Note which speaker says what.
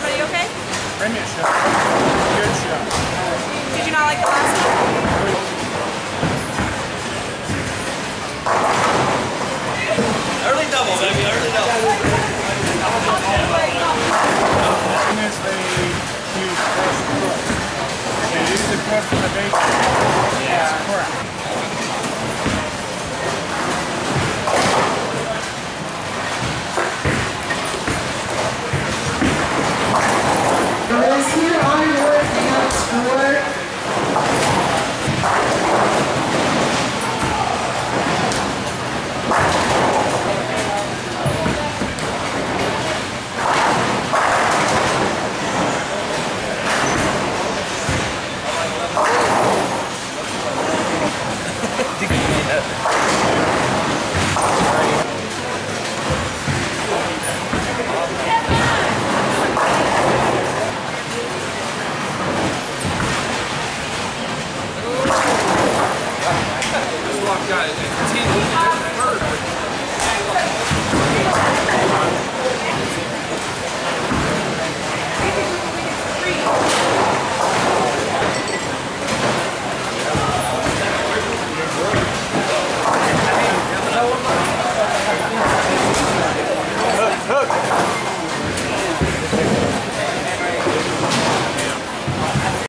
Speaker 1: everybody okay?
Speaker 2: Brilliant shot. Good shot.
Speaker 1: Did you not like the last one?
Speaker 3: Early double, baby, early double.
Speaker 2: And as they use crushed crust. They use the
Speaker 4: Girls here 掛け合い
Speaker 3: でチーム